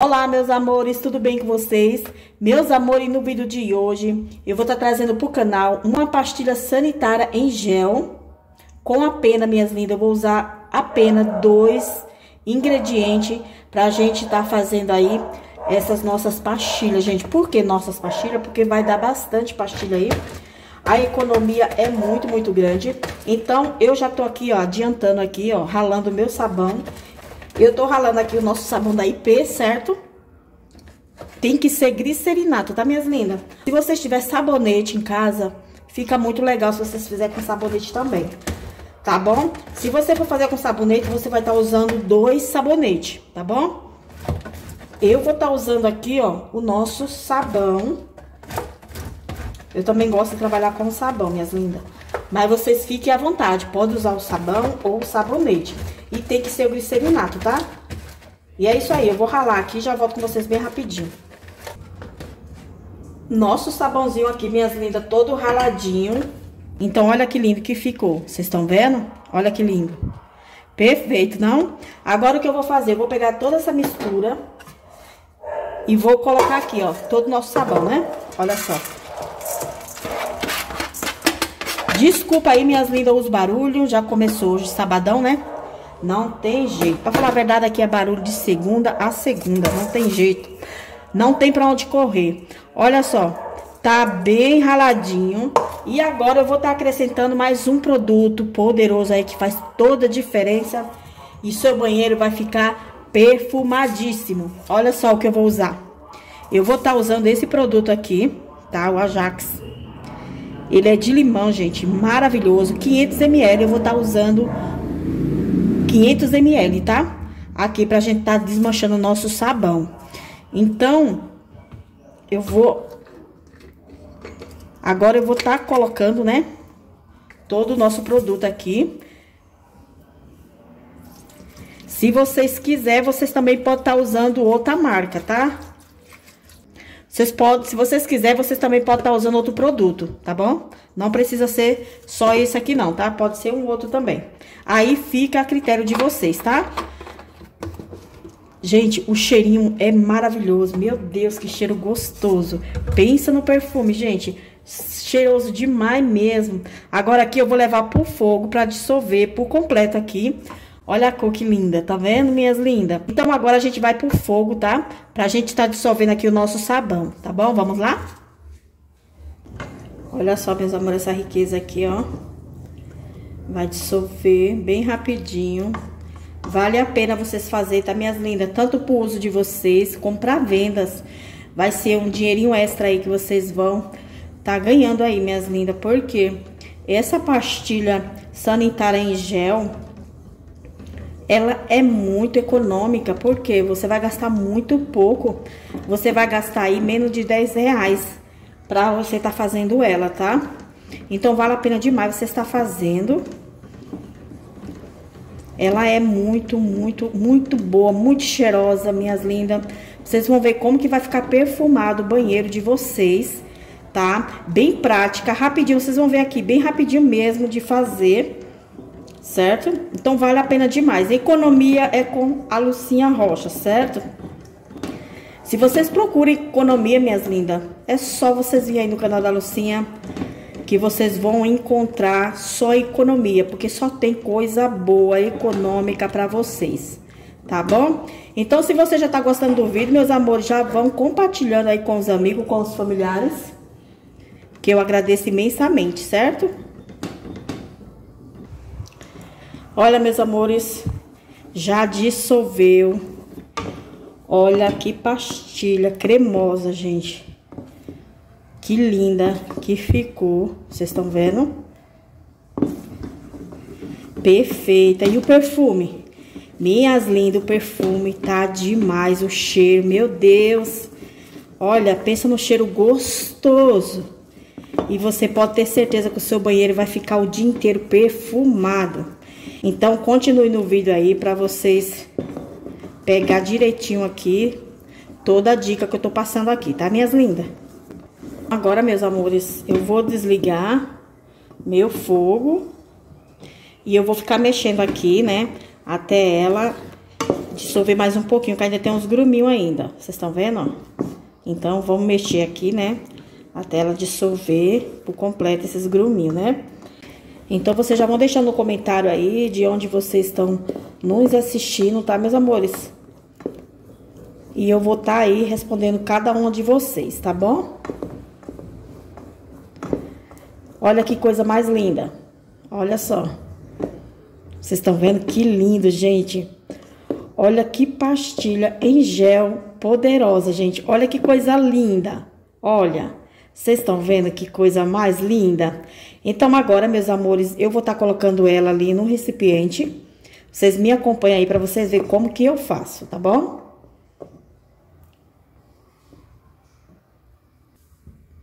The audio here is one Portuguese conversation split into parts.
Olá, meus amores, tudo bem com vocês? Meus amores, no vídeo de hoje, eu vou estar tá trazendo para o canal uma pastilha sanitária em gel com a pena, minhas lindas. Eu vou usar apenas dois ingredientes para a gente estar tá fazendo aí essas nossas pastilhas, gente. Por que nossas pastilhas? Porque vai dar bastante pastilha aí. A economia é muito, muito grande. Então, eu já tô aqui, ó, adiantando aqui, ó, ralando meu sabão. Eu tô ralando aqui o nosso sabão da IP, certo? Tem que ser glicerinato, tá, minhas lindas? Se vocês tiver sabonete em casa, fica muito legal se vocês fizerem com sabonete também. Tá bom? Se você for fazer com sabonete, você vai estar tá usando dois sabonetes, tá bom? Eu vou estar tá usando aqui, ó, o nosso sabão. Eu também gosto de trabalhar com sabão, minhas lindas. Mas vocês fiquem à vontade, pode usar o sabão ou o sabonete. E tem que ser o glicerinato, tá? E é isso aí, eu vou ralar aqui e já volto com vocês bem rapidinho. Nosso sabãozinho aqui, minhas lindas, todo raladinho. Então, olha que lindo que ficou. Vocês estão vendo? Olha que lindo. Perfeito, não? Agora, o que eu vou fazer? Eu vou pegar toda essa mistura e vou colocar aqui, ó, todo o nosso sabão, né? Olha só. Desculpa aí, minhas lindas, os barulhos. Já começou hoje, sabadão, né? Não tem jeito. Pra falar a verdade, aqui é barulho de segunda a segunda. Não tem jeito. Não tem pra onde correr. Olha só. Tá bem raladinho. E agora eu vou estar tá acrescentando mais um produto poderoso aí que faz toda a diferença. E seu banheiro vai ficar perfumadíssimo. Olha só o que eu vou usar. Eu vou estar tá usando esse produto aqui, tá? O Ajax. Ele é de limão, gente. Maravilhoso. 500 ml. Eu vou estar tá usando 500 ml, tá? Aqui pra gente tá desmanchando o nosso sabão. Então, eu vou... Agora eu vou estar tá colocando, né? Todo o nosso produto aqui. Se vocês quiserem, vocês também podem estar tá usando outra marca, tá? Vocês podem, se vocês quiserem, vocês também podem estar usando outro produto, tá bom? Não precisa ser só esse aqui não, tá? Pode ser um outro também. Aí fica a critério de vocês, tá? Gente, o cheirinho é maravilhoso. Meu Deus, que cheiro gostoso. Pensa no perfume, gente. Cheiroso demais mesmo. Agora aqui eu vou levar pro fogo pra dissolver por completo aqui. Olha a cor que linda, tá vendo, minhas lindas? Então agora a gente vai pro fogo, tá? Pra gente tá dissolvendo aqui o nosso sabão, tá bom? Vamos lá? Olha só, meus amores, essa riqueza aqui, ó. Vai dissolver bem rapidinho. Vale a pena vocês fazerem, tá, minhas lindas? Tanto pro uso de vocês, como pra vendas. Vai ser um dinheirinho extra aí que vocês vão tá ganhando aí, minhas lindas. Porque essa pastilha sanitária em gel, ela é muito econômica. Porque você vai gastar muito pouco. Você vai gastar aí menos de 10 reais pra você tá fazendo ela, tá? Então, vale a pena demais você estar fazendo. Ela é muito, muito, muito boa, muito cheirosa, minhas lindas. Vocês vão ver como que vai ficar perfumado o banheiro de vocês, tá? Bem prática, rapidinho. Vocês vão ver aqui, bem rapidinho mesmo de fazer, certo? Então, vale a pena demais. economia é com a Lucinha Rocha, certo? Se vocês procuram economia, minhas lindas, é só vocês virem aí no canal da Lucinha que vocês vão encontrar só economia, porque só tem coisa boa, econômica para vocês, tá bom? Então, se você já tá gostando do vídeo, meus amores, já vão compartilhando aí com os amigos, com os familiares, que eu agradeço imensamente, certo? Olha, meus amores, já dissolveu. Olha que pastilha cremosa, gente. Que linda que ficou. Vocês estão vendo? Perfeita. E o perfume? Minhas lindas, o perfume tá demais. O cheiro, meu Deus. Olha, pensa no cheiro gostoso. E você pode ter certeza que o seu banheiro vai ficar o dia inteiro perfumado. Então, continue no vídeo aí para vocês pegar direitinho aqui toda a dica que eu tô passando aqui, tá, minhas lindas? Agora, meus amores, eu vou desligar meu fogo e eu vou ficar mexendo aqui, né, até ela dissolver mais um pouquinho, que ainda tem uns gruminhos ainda. Vocês estão vendo, ó? Então, vamos mexer aqui, né? Até ela dissolver por completo esses gruminhos, né? Então, vocês já vão deixando no comentário aí de onde vocês estão nos assistindo, tá, meus amores? E eu vou estar tá aí respondendo cada uma de vocês, tá bom? Olha que coisa mais linda. Olha só. Vocês estão vendo que lindo, gente. Olha que pastilha em gel poderosa, gente. Olha que coisa linda. Olha. Vocês estão vendo que coisa mais linda? Então, agora, meus amores, eu vou estar tá colocando ela ali no recipiente. Vocês me acompanham aí para vocês verem como que eu faço, tá bom?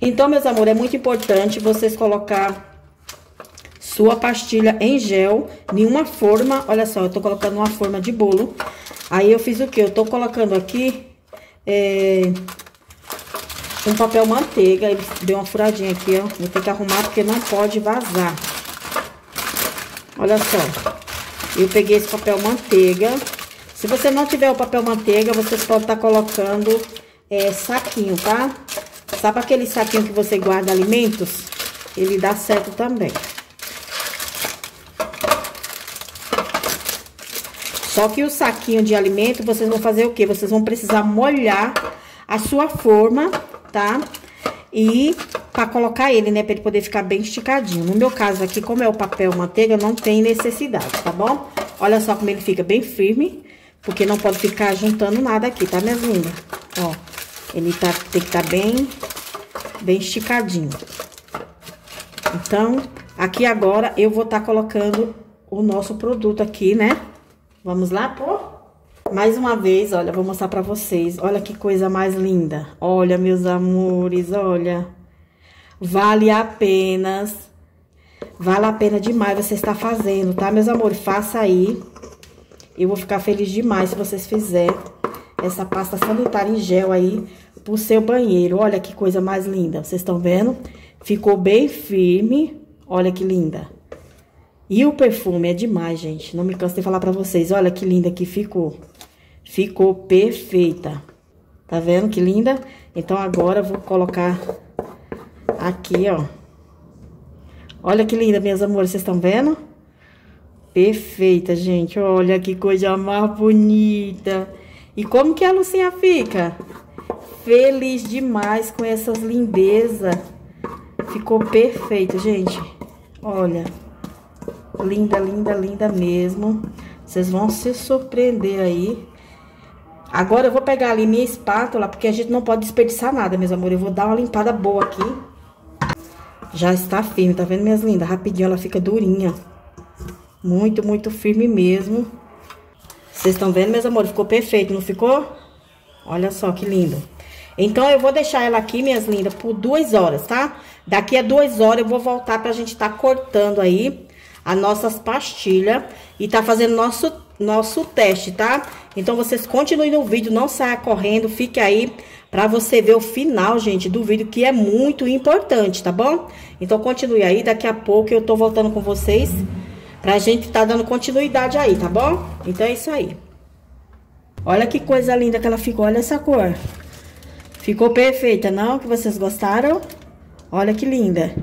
Então, meus amores, é muito importante vocês colocar sua pastilha em gel em uma forma, olha só, eu tô colocando uma forma de bolo. Aí eu fiz o que? Eu tô colocando aqui é, um papel manteiga, ele deu uma furadinha aqui, ó. Vou ter que arrumar porque não pode vazar. Olha só, eu peguei esse papel manteiga. Se você não tiver o papel manteiga, você pode estar tá colocando é, saquinho, tá? Sabe aquele saquinho que você guarda alimentos? Ele dá certo também. Só que o saquinho de alimento, vocês vão fazer o quê? Vocês vão precisar molhar a sua forma, tá? E para colocar ele, né, para ele poder ficar bem esticadinho. No meu caso aqui, como é o papel manteiga, não tem necessidade, tá bom? Olha só como ele fica bem firme, porque não pode ficar juntando nada aqui, tá, minhas lindas? Ó, ele tá, tem que estar tá bem, bem esticadinho. Então, aqui agora eu vou estar tá colocando o nosso produto aqui, né? Vamos lá, pô? Mais uma vez, olha, vou mostrar pra vocês. Olha que coisa mais linda. Olha, meus amores, olha. Vale a pena. Vale a pena demais você estar fazendo, tá, meus amores? Faça aí. Eu vou ficar feliz demais se vocês fizerem essa pasta sanitária em gel aí pro seu banheiro. Olha que coisa mais linda. Vocês estão vendo? Ficou bem firme. Olha que linda. E o perfume é demais, gente. Não me canso de falar pra vocês. Olha que linda que ficou. Ficou perfeita. Tá vendo que linda? Então, agora vou colocar aqui, ó. Olha que linda, minhas amores. Vocês estão vendo? Perfeita, gente. Olha que coisa mais bonita. E como que a Lucinha fica? Feliz demais com essas lindezas. Ficou perfeito, gente. Olha. Linda, linda, linda mesmo. Vocês vão se surpreender aí. Agora eu vou pegar ali minha espátula, porque a gente não pode desperdiçar nada, meus amores. Eu vou dar uma limpada boa aqui. Já está firme, tá vendo, minhas lindas? Rapidinho ela fica durinha. Muito, muito firme mesmo. Vocês estão vendo, meus amores? Ficou perfeito, não ficou? Olha só que lindo. Então, eu vou deixar ela aqui, minhas lindas, por duas horas, tá? Daqui a duas horas eu vou voltar pra gente tá cortando aí as nossas pastilhas e tá fazendo nosso, nosso teste, tá? Então, vocês continuem no vídeo, não saia correndo, fique aí pra você ver o final, gente, do vídeo, que é muito importante, tá bom? Então, continue aí, daqui a pouco eu tô voltando com vocês pra gente tá dando continuidade aí, tá bom? Então, é isso aí. Olha que coisa linda que ela ficou, olha essa cor. Ficou perfeita, não? Que vocês gostaram? Olha que linda.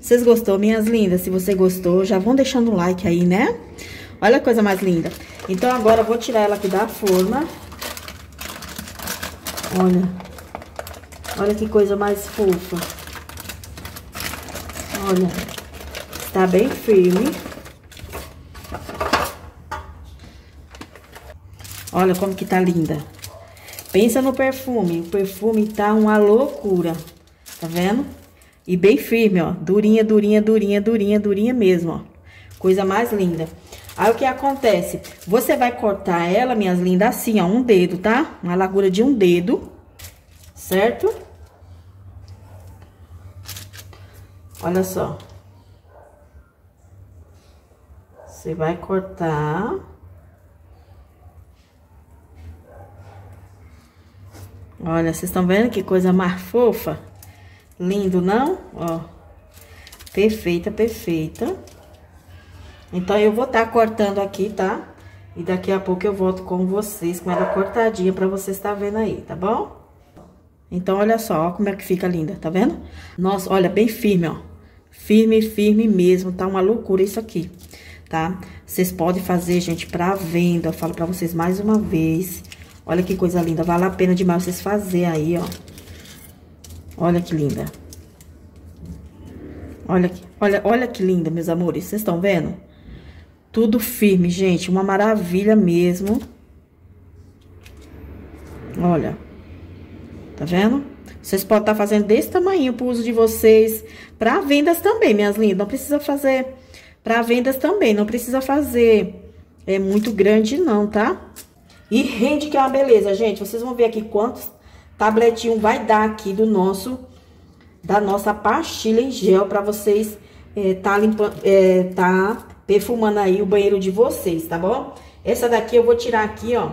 Vocês gostou, minhas lindas? Se você gostou, já vão deixando o like aí, né? Olha a coisa mais linda. Então, agora eu vou tirar ela aqui da forma. Olha. Olha que coisa mais fofa. Olha. Tá bem firme. Olha como que tá linda. Pensa no perfume. O perfume tá uma loucura. Tá vendo? E bem firme, ó. Durinha, durinha, durinha, durinha, durinha mesmo, ó. Coisa mais linda. Aí, o que acontece? Você vai cortar ela, minhas lindas, assim, ó. Um dedo, tá? Uma largura de um dedo. Certo? Olha só. Você vai cortar... Olha, vocês estão vendo que coisa mais fofa? Lindo, não? Ó. Perfeita, perfeita. Então, eu vou estar tá cortando aqui, tá? E daqui a pouco eu volto com vocês, com ela cortadinha, pra vocês tá vendo aí, tá bom? Então, olha só, ó como é que fica linda, tá vendo? Nossa, olha, bem firme, ó. Firme, firme mesmo, tá uma loucura isso aqui, tá? Vocês podem fazer, gente, pra venda, eu falo pra vocês mais uma vez. Olha que coisa linda, vale a pena demais vocês fazer aí, ó. Olha que linda. Olha, olha, olha que linda, meus amores, vocês estão vendo? Tudo firme, gente, uma maravilha mesmo. Olha. Tá vendo? Vocês podem estar tá fazendo desse tamanho pro uso de vocês. Para vendas também, minhas lindas. Não precisa fazer para vendas também. Não precisa fazer é muito grande não, tá? E rende que é uma beleza, gente. Vocês vão ver aqui quantos tabletinhos vai dar aqui do nosso... Da nossa pastilha em gel para vocês é, tá limpando... É, tá perfumando aí o banheiro de vocês, tá bom? Essa daqui eu vou tirar aqui, ó.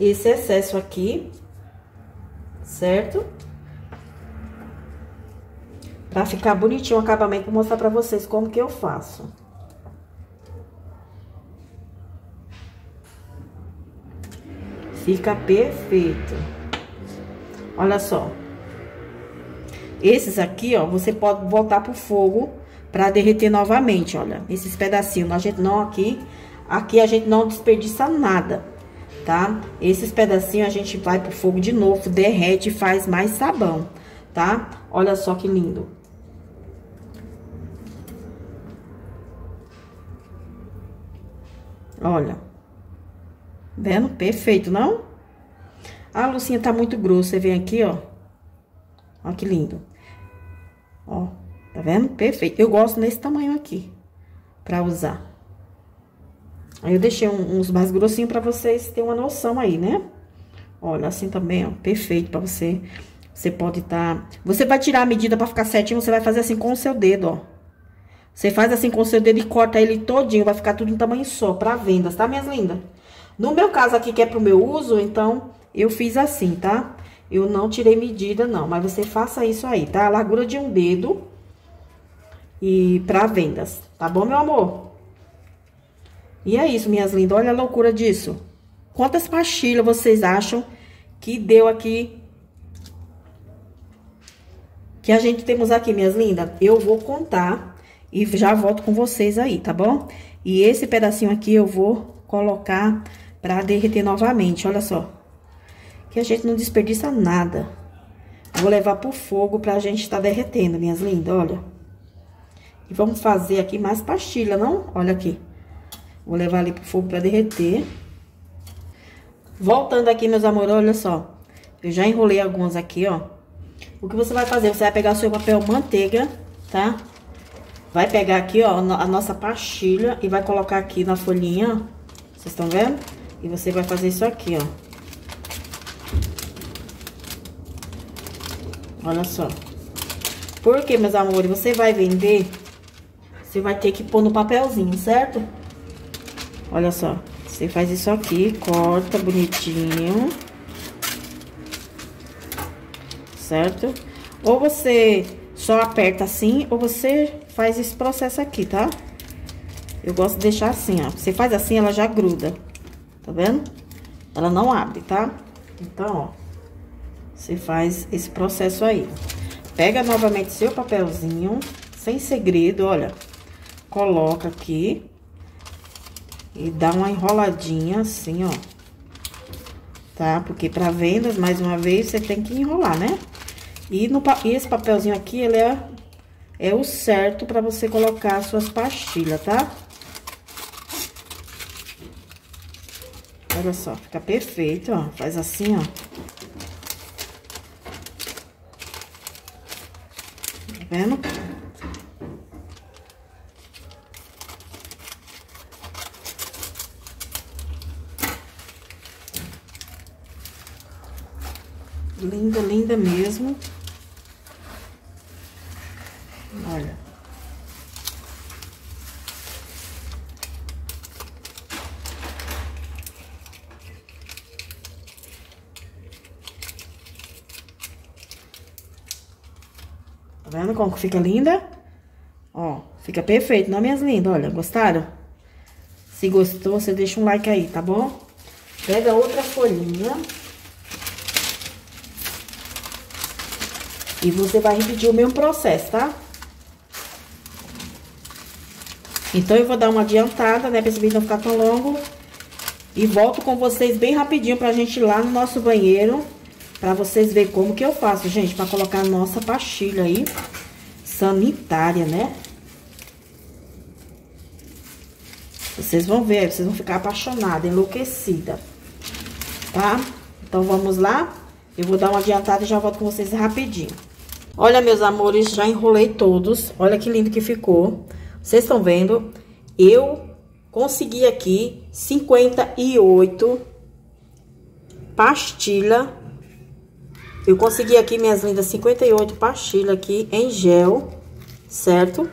Esse excesso aqui certo? Pra ficar bonitinho o acabamento, vou mostrar pra vocês como que eu faço. Fica perfeito. Olha só. Esses aqui, ó, você pode voltar pro fogo pra derreter novamente, olha. Esses pedacinhos, a gente não aqui, aqui a gente não desperdiça nada tá? Esses pedacinhos a gente vai pro fogo de novo, derrete e faz mais sabão, tá? Olha só que lindo. Olha. Vendo? Perfeito, não? A lucinha tá muito grossa, você vem aqui, ó. Ó que lindo. Ó, tá vendo? Perfeito. Eu gosto nesse tamanho aqui, pra usar. Aí eu deixei uns mais grossinhos pra vocês terem uma noção aí, né? Olha, assim também, ó, perfeito pra você. Você pode. Tá... Você vai tirar a medida pra ficar certinho, você vai fazer assim com o seu dedo, ó. Você faz assim com o seu dedo e corta ele todinho, vai ficar tudo em tamanho só, pra vendas, tá, minhas lindas? No meu caso aqui, que é pro meu uso, então, eu fiz assim, tá? Eu não tirei medida, não, mas você faça isso aí, tá? A largura de um dedo e pra vendas, tá bom, meu amor? E é isso, minhas lindas. Olha a loucura disso. Quantas pastilhas vocês acham que deu aqui? Que a gente temos aqui, minhas lindas? Eu vou contar e já volto com vocês aí, tá bom? E esse pedacinho aqui eu vou colocar pra derreter novamente, olha só. Que a gente não desperdiça nada. Vou levar pro fogo pra gente tá derretendo, minhas lindas, olha. E vamos fazer aqui mais pastilha, não? Olha aqui. Vou levar ali pro fogo pra derreter. Voltando aqui, meus amores, olha só. Eu já enrolei algumas aqui, ó. O que você vai fazer? Você vai pegar o seu papel manteiga, tá? Vai pegar aqui, ó, a nossa pastilha e vai colocar aqui na folhinha. Vocês estão vendo? E você vai fazer isso aqui, ó. Olha só. Porque, meus amores, você vai vender, você vai ter que pôr no papelzinho, certo? Olha só, você faz isso aqui, corta bonitinho. Certo? Ou você só aperta assim, ou você faz esse processo aqui, tá? Eu gosto de deixar assim, ó. Você faz assim, ela já gruda. Tá vendo? Ela não abre, tá? Então, ó. Você faz esse processo aí. Pega novamente seu papelzinho, sem segredo, olha. Coloca aqui. E dá uma enroladinha assim, ó. Tá? Porque pra vendas, mais uma vez, você tem que enrolar, né? E, no, e esse papelzinho aqui, ele é, é o certo pra você colocar suas pastilhas, tá? Olha só, fica perfeito, ó. Faz assim, ó. Tá vendo? Linda, linda mesmo. Olha. Tá vendo como que fica linda? Ó, fica perfeito, não, minhas lindas? Olha, gostaram? Se gostou, você deixa um like aí, tá bom? Pega outra folhinha. E você vai repetir o mesmo processo, tá? Então, eu vou dar uma adiantada, né? Pra esse vídeo não ficar tão longo. E volto com vocês bem rapidinho pra gente ir lá no nosso banheiro. Pra vocês verem como que eu faço, gente. Pra colocar a nossa pastilha aí. Sanitária, né? Vocês vão ver, vocês vão ficar apaixonados, enlouquecida. Tá? Então, vamos lá. Eu vou dar uma adiantada e já volto com vocês rapidinho. Olha, meus amores, já enrolei todos. Olha que lindo que ficou. Vocês estão vendo? Eu consegui aqui 58 pastilha. Eu consegui aqui, minhas lindas, 58 pastilha aqui em gel, certo?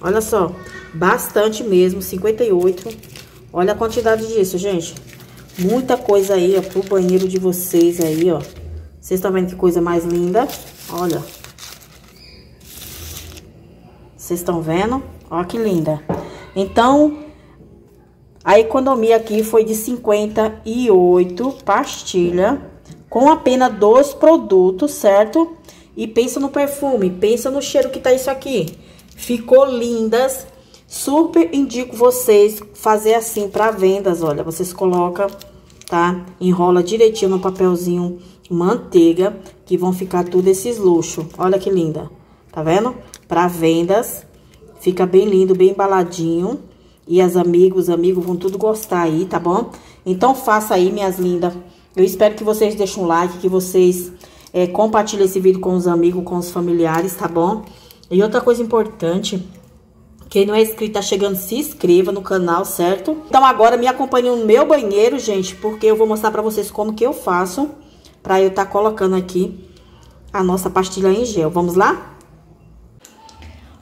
Olha só, bastante mesmo, 58. Olha a quantidade disso, gente. Muita coisa aí, ó, pro banheiro de vocês aí, ó. Vocês estão vendo que coisa mais linda? Olha. Vocês estão vendo? Ó que linda. Então, a economia aqui foi de 58 pastilha com apenas dois produtos, certo? E pensa no perfume, pensa no cheiro que tá isso aqui. Ficou lindas. Super indico vocês fazer assim para vendas, olha, vocês colocam, tá? Enrola direitinho no papelzinho manteiga, que vão ficar tudo esses luxos. Olha que linda, tá vendo? Para vendas, fica bem lindo, bem embaladinho. E as amigos, os amigos vão tudo gostar aí, tá bom? Então, faça aí, minhas lindas. Eu espero que vocês deixem um like, que vocês é, compartilhem esse vídeo com os amigos, com os familiares, tá bom? E outra coisa importante, quem não é inscrito, tá chegando, se inscreva no canal, certo? Então, agora me acompanhe no meu banheiro, gente, porque eu vou mostrar pra vocês como que eu faço pra eu tá colocando aqui a nossa pastilha em gel. Vamos lá?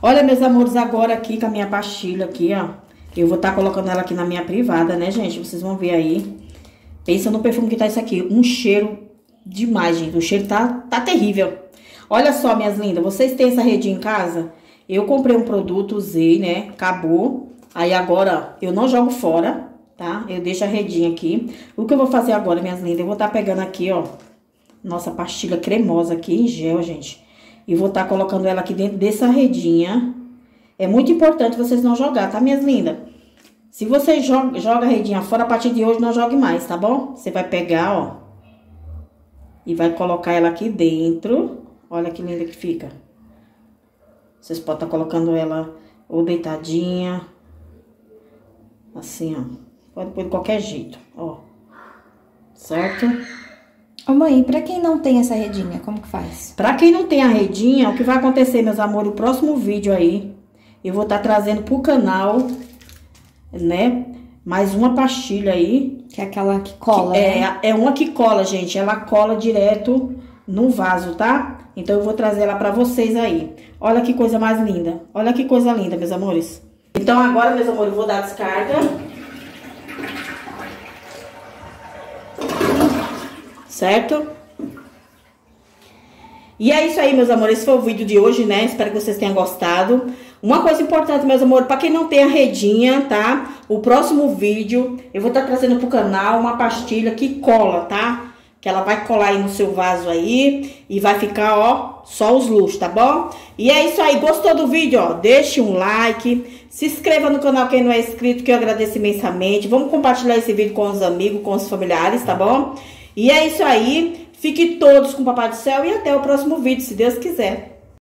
Olha, meus amores, agora aqui com a minha pastilha aqui, ó. Eu vou estar tá colocando ela aqui na minha privada, né, gente? Vocês vão ver aí. Pensa no perfume que tá isso aqui. Um cheiro demais, gente. O cheiro tá, tá terrível. Olha só, minhas lindas. Vocês têm essa redinha em casa? Eu comprei um produto, usei, né? Acabou. Aí agora, eu não jogo fora, tá? Eu deixo a redinha aqui. O que eu vou fazer agora, minhas lindas? Eu vou estar tá pegando aqui, ó. Nossa pastilha cremosa aqui em gel, gente. E vou estar tá colocando ela aqui dentro dessa redinha é muito importante vocês não jogar, tá, minhas lindas? Se você joga, joga a redinha fora, a partir de hoje não jogue mais, tá bom? Você vai pegar, ó. E vai colocar ela aqui dentro. Olha que linda que fica. Vocês podem estar tá colocando ela ou deitadinha. Assim, ó. Pode pôr de qualquer jeito, ó. Certo? Ô mãe, pra quem não tem essa redinha, como que faz? Pra quem não tem a redinha, o que vai acontecer, meus amores, o próximo vídeo aí, eu vou estar tá trazendo pro canal, né? Mais uma pastilha aí. Que é aquela que cola, que né? É, é uma que cola, gente. Ela cola direto no vaso, tá? Então, eu vou trazer ela pra vocês aí. Olha que coisa mais linda. Olha que coisa linda, meus amores. Então, agora, meus amores, eu vou dar descarga. Certo? E é isso aí, meus amores. Esse foi o vídeo de hoje, né? Espero que vocês tenham gostado. Uma coisa importante, meus amores, para quem não tem a redinha, tá? O próximo vídeo eu vou estar tá trazendo pro canal uma pastilha que cola, tá? Que ela vai colar aí no seu vaso aí e vai ficar, ó, só os luxos, tá bom? E é isso aí. Gostou do vídeo, ó? Deixe um like. Se inscreva no canal quem não é inscrito, que eu agradeço imensamente. Vamos compartilhar esse vídeo com os amigos, com os familiares, tá bom? E é isso aí. Fique todos com o Papai do Céu e até o próximo vídeo, se Deus quiser.